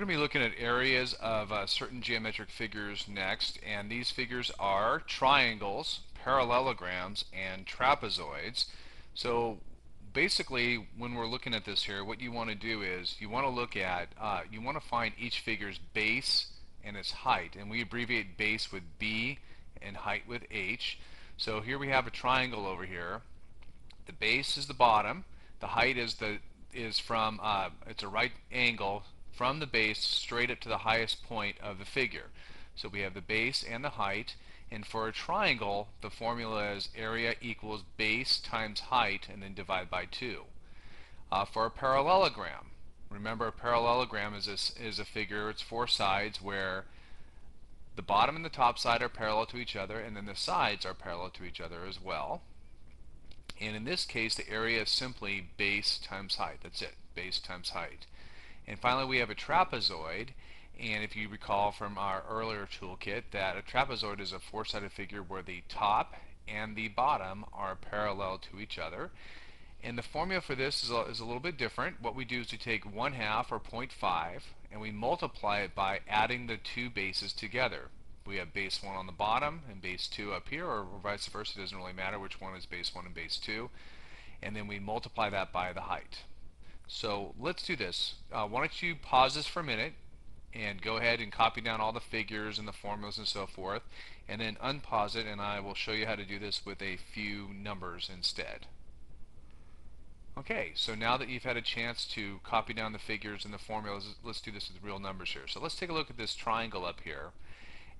going to be looking at areas of uh, certain geometric figures next, and these figures are triangles, parallelograms, and trapezoids. So basically, when we're looking at this here, what you want to do is you want to look at, uh, you want to find each figure's base and its height, and we abbreviate base with B and height with H. So here we have a triangle over here. The base is the bottom, the height is the is from uh, it's a right angle from the base straight up to the highest point of the figure. So we have the base and the height and for a triangle the formula is area equals base times height and then divide by 2. Uh, for a parallelogram remember a parallelogram is a, is a figure it's four sides where the bottom and the top side are parallel to each other and then the sides are parallel to each other as well and in this case, the area is simply base times height. That's it, base times height. And finally, we have a trapezoid. And if you recall from our earlier toolkit, that a trapezoid is a four-sided figure where the top and the bottom are parallel to each other. And the formula for this is a, is a little bit different. What we do is we take 1 half or 0.5 and we multiply it by adding the two bases together we have base 1 on the bottom and base 2 up here, or vice versa, it doesn't really matter which one is base 1 and base 2. And then we multiply that by the height. So let's do this. Uh, why don't you pause this for a minute and go ahead and copy down all the figures and the formulas and so forth, and then unpause it, and I will show you how to do this with a few numbers instead. Okay, so now that you've had a chance to copy down the figures and the formulas, let's do this with real numbers here. So let's take a look at this triangle up here.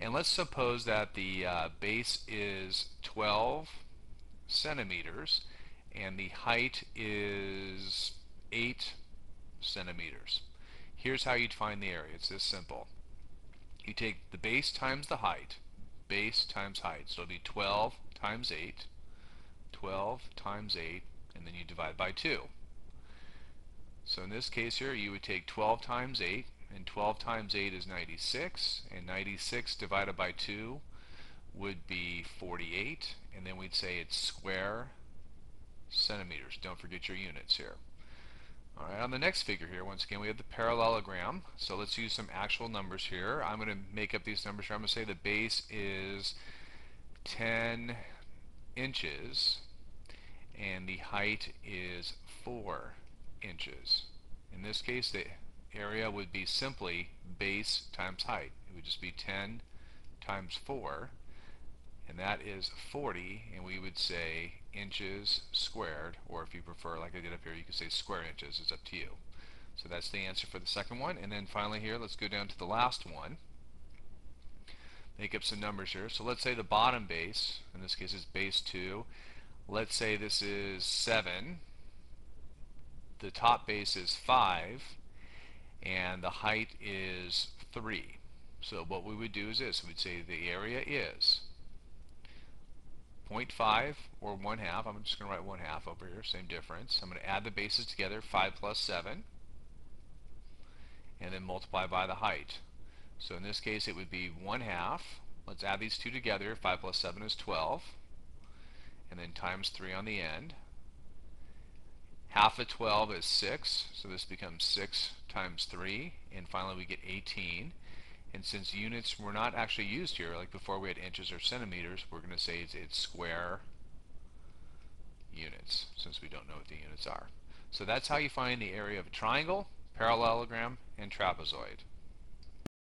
And let's suppose that the uh, base is 12 centimeters and the height is 8 centimeters. Here's how you'd find the area. It's this simple. You take the base times the height, base times height. So it'll be 12 times 8, 12 times 8, and then you divide by 2. So in this case here, you would take 12 times 8, and 12 times 8 is 96 and 96 divided by 2 would be 48 and then we'd say it's square centimeters don't forget your units here alright on the next figure here once again we have the parallelogram. So let's use some actual numbers here. I'm going to make up these numbers here. I'm going to say the base is 10 inches and the height is 4 inches. In this case the area would be simply base times height. It would just be 10 times 4 and that is 40 and we would say inches squared or if you prefer like I did up here you could say square inches it's up to you. So that's the answer for the second one. And then finally here let's go down to the last one. Make up some numbers here. So let's say the bottom base in this case is base 2 let's say this is 7 the top base is 5 and the height is 3. So what we would do is this. We'd say the area is 0.5 or 1 half. I'm just going to write 1 half over here, same difference. I'm going to add the bases together, 5 plus 7, and then multiply by the height. So in this case it would be 1 half. Let's add these two together. 5 plus 7 is 12. And then times 3 on the end. Half of 12 is 6, so this becomes 6 times 3, and finally we get 18. And since units were not actually used here, like before we had inches or centimeters, we're going to say it's, it's square units, since we don't know what the units are. So that's how you find the area of a triangle, parallelogram, and trapezoid.